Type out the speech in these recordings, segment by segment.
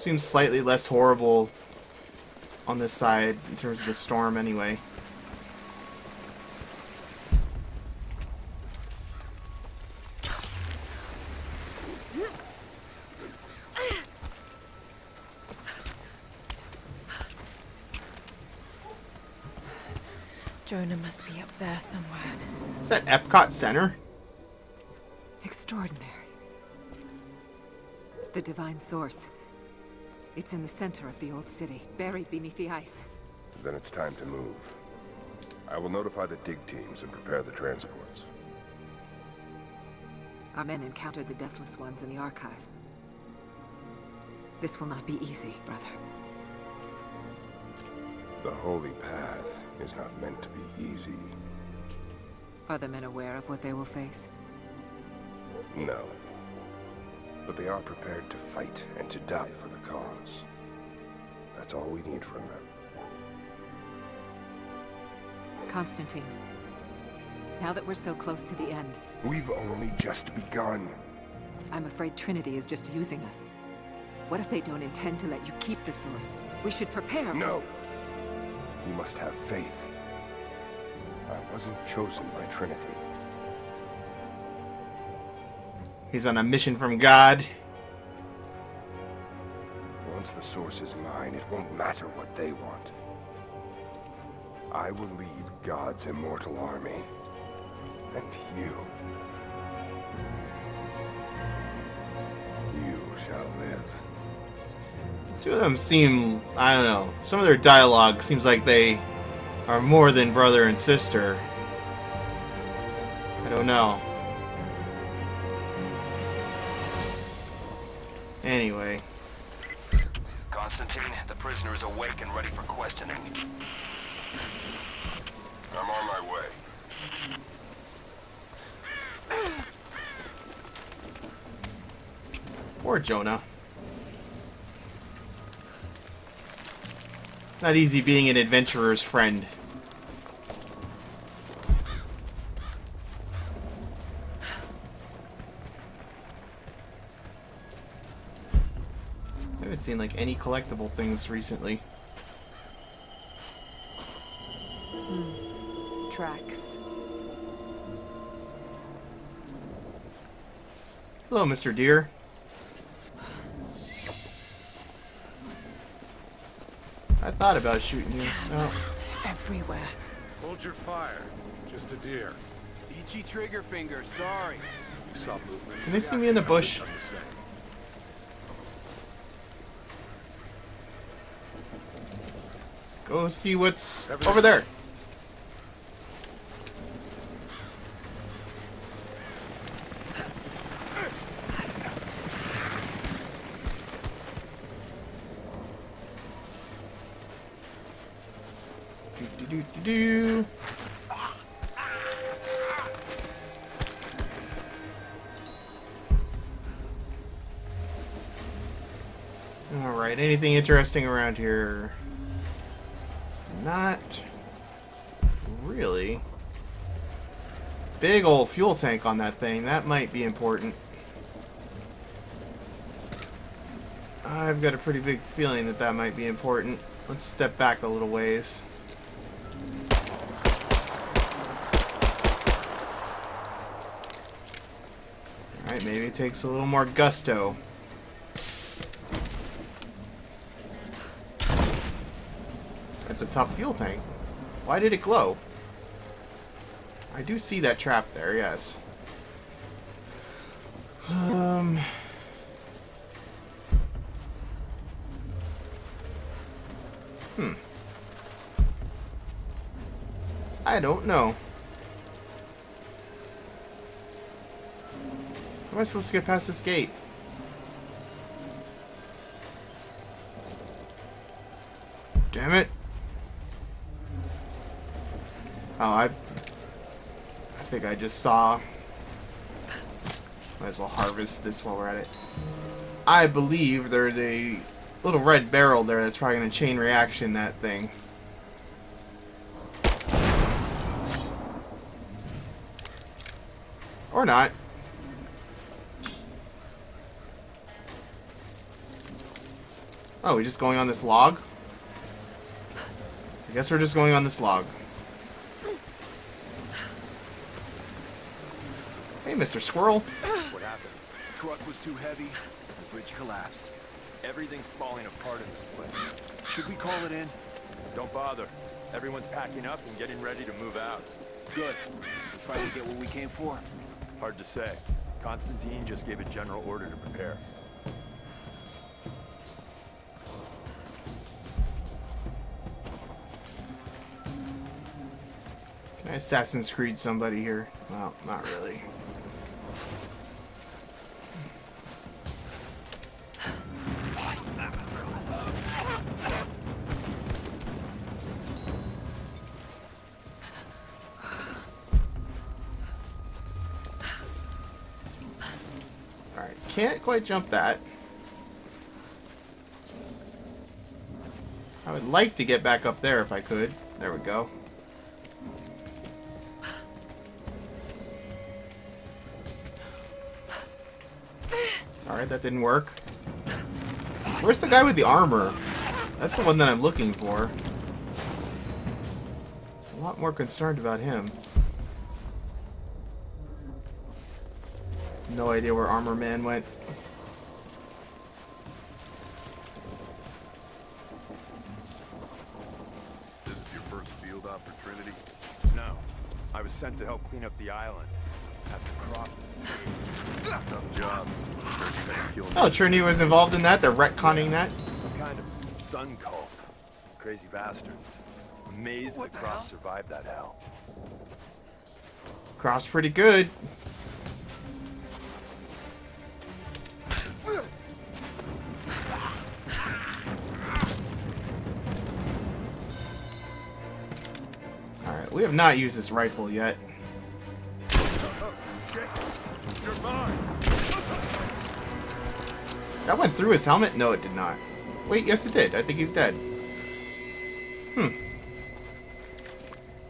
seems slightly less horrible on this side in terms of the storm anyway. Jonah must be up there somewhere. Is that Epcot Center? Extraordinary. The divine source. It's in the center of the old city, buried beneath the ice. Then it's time to move. I will notify the dig teams and prepare the transports. Our men encountered the Deathless Ones in the Archive. This will not be easy, brother. The Holy Path is not meant to be easy. Are the men aware of what they will face? No. But they are prepared to fight and to die for the cause. That's all we need from them. Constantine. Now that we're so close to the end, We've only just begun. I'm afraid Trinity is just using us. What if they don't intend to let you keep the source? We should prepare No! You must have faith. I wasn't chosen by Trinity. He's on a mission from God. Once the source is mine, it won't matter what they want. I will lead God's immortal army. And you... You shall live. The Two of them seem, I don't know, some of their dialogue seems like they are more than brother and sister. I don't know. Anyway, Constantine, the prisoner is awake and ready for questioning. I'm on my way. poor Jonah. It's not easy being an adventurer's friend. Haven't seen like any collectible things recently. Hmm. Tracks. Hello, Mr. Deer. I thought about shooting you. Oh, Everywhere. Hold your fire. Just a deer. Itchy trigger finger, sorry. You saw movement. can they see me in the bush? Go see what's over there. Do, do, do. Alright, anything interesting around here? Big old fuel tank on that thing. That might be important. I've got a pretty big feeling that that might be important. Let's step back a little ways. Alright, maybe it takes a little more gusto. That's a tough fuel tank. Why did it glow? I do see that trap there, yes. Um... Hmm. I don't know. How am I supposed to get past this gate? I think I just saw... Might as well harvest this while we're at it. I believe there's a little red barrel there that's probably going to chain reaction that thing. Or not. Oh, we're just going on this log? I guess we're just going on this log. Hey, Mr. Squirrel. What happened? Truck was too heavy, the bridge collapsed. Everything's falling apart in this place. Should we call it in? Don't bother. Everyone's packing up and getting ready to move out. Good. We finally get what we came for. Hard to say. Constantine just gave a general order to prepare. Can I Assassin's Creed somebody here? Well, not really. Quite jump that. I would like to get back up there if I could. There we go. Alright, that didn't work. Where's the guy with the armor? That's the one that I'm looking for. A lot more concerned about him. No idea where Armor Man went. First field op for Trinity? No. I was sent to help clean up the island. After Croft escaped. Tough job. Heard you had to kill Oh, Trinity was involved in that? They're retconning that? Some kind of sun cult. Crazy bastards. Amazed that Croft survived that hell. Cross pretty good. We have not used this rifle yet. That went through his helmet? No, it did not. Wait, yes it did. I think he's dead. Hmm.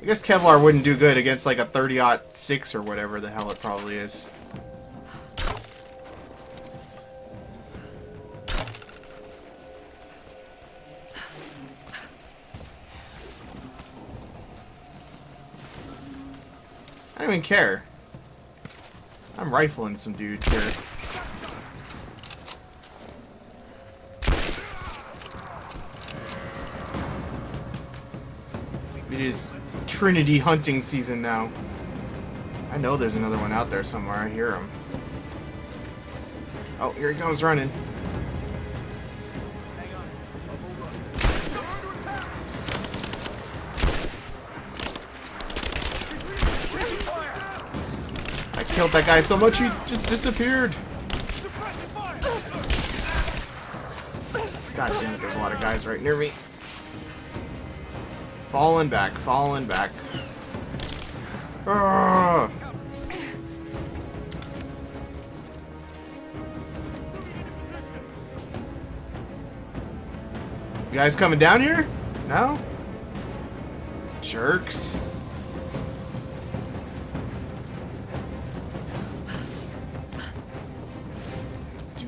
I guess Kevlar wouldn't do good against like a 30-06 or whatever the hell it probably is. Don't even care. I'm rifling some dudes here. It is Trinity hunting season now. I know there's another one out there somewhere. I hear him. Oh, here he comes running. Killed that guy so much he just disappeared. God damn it, there's a lot of guys right near me. Falling back, falling back. Ah. You guys coming down here? No? Jerks.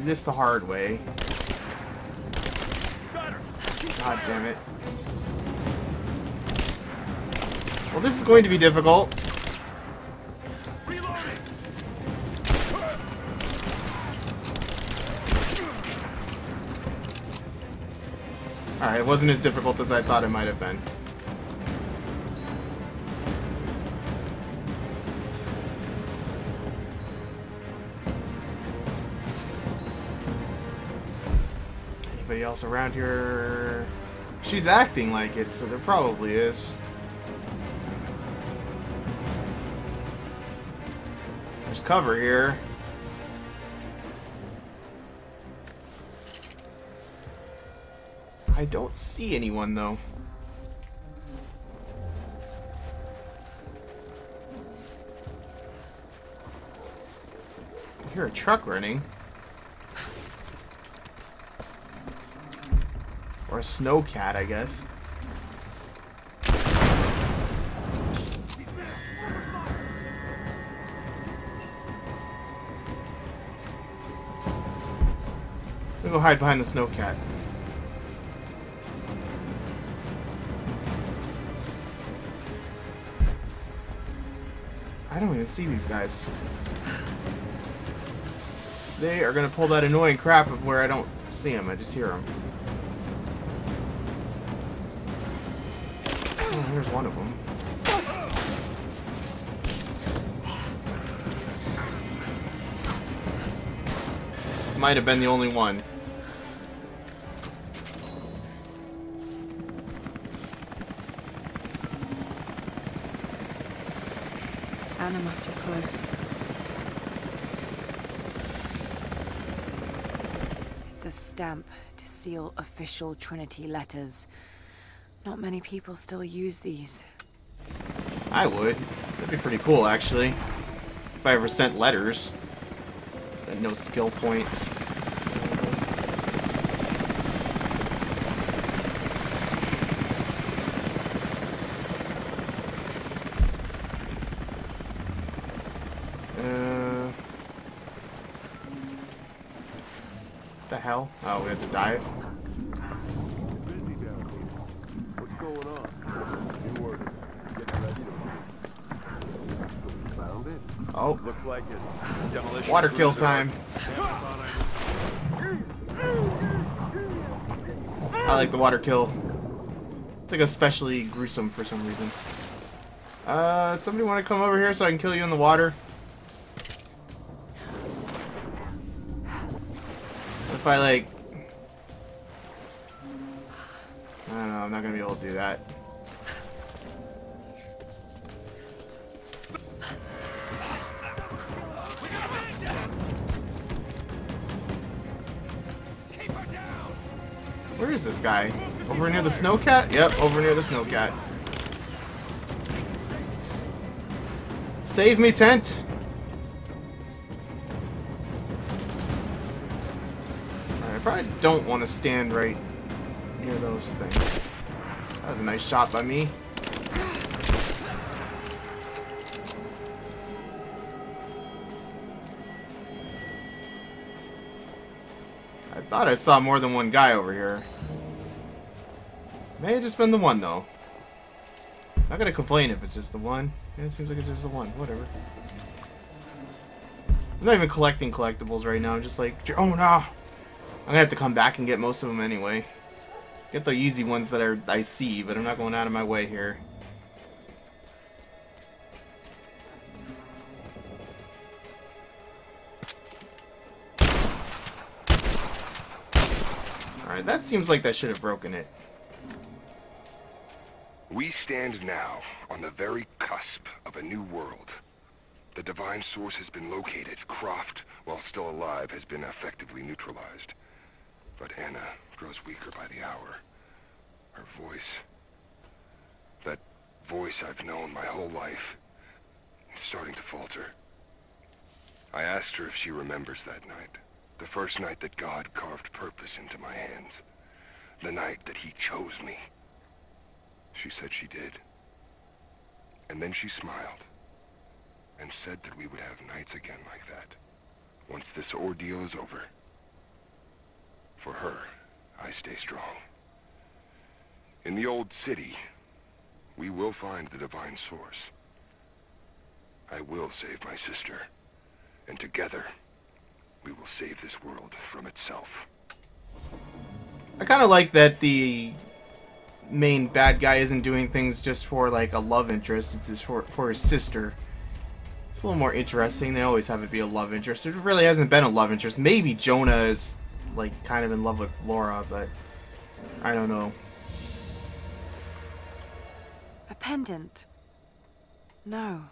This the hard way. God damn it. Well, this is going to be difficult. Alright, it wasn't as difficult as I thought it might have been. Anybody else around here? She's acting like it, so there probably is. There's cover here. I don't see anyone though. I hear a truck running. Or a snow cat, I guess. We go hide behind the snow cat. I don't even see these guys. They are going to pull that annoying crap of where I don't see them, I just hear them. Oh, here's one of them. Might have been the only one. Anna must be close. It's a stamp to seal official Trinity letters. Not many people still use these. I would. That'd be pretty cool, actually. If I ever sent letters. But no skill points. Uh, the hell? Oh, we have to dive? Oh, Looks like it. Demolition water kill time. I like the water kill. It's like especially gruesome for some reason. Uh, somebody want to come over here so I can kill you in the water? If I like... I don't know, I'm not gonna be able to do that. Where is this guy? Over near the snowcat? Yep, over near the snowcat. Save me, tent! I probably don't want to stand right near those things. That was a nice shot by me. I thought I saw more than one guy over here. May have just been the one, though. Not gonna complain if it's just the one. Yeah, it seems like it's just the one. Whatever. I'm not even collecting collectibles right now. I'm just like, oh no! I'm gonna have to come back and get most of them anyway. Get the easy ones that are I see, but I'm not going out of my way here. Alright, that seems like that should have broken it. We stand now on the very cusp of a new world. The divine source has been located. Croft, while still alive, has been effectively neutralized. But Anna grows weaker by the hour. Her voice, that voice I've known my whole life, is starting to falter. I asked her if she remembers that night. The first night that God carved purpose into my hands. The night that he chose me. She said she did. And then she smiled and said that we would have nights again like that once this ordeal is over. For her, I stay strong. In the old city, we will find the divine source. I will save my sister, and together, we will save this world from itself. I kind of like that the main bad guy isn't doing things just for like a love interest. It's just for for his sister. It's a little more interesting. They always have it be a love interest. There really hasn't been a love interest. Maybe Jonah is like kind of in love with Laura, but I don't know. A pendant? No.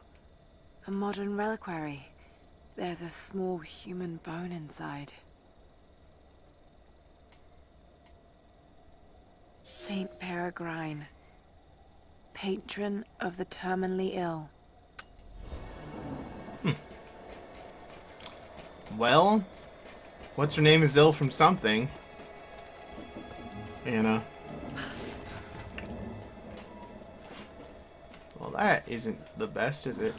A modern reliquary. There's a small human bone inside. Saint Peregrine, patron of the terminally ill. Hmm. Well, what's her name is ill from something. Anna. Well, that isn't the best, is it?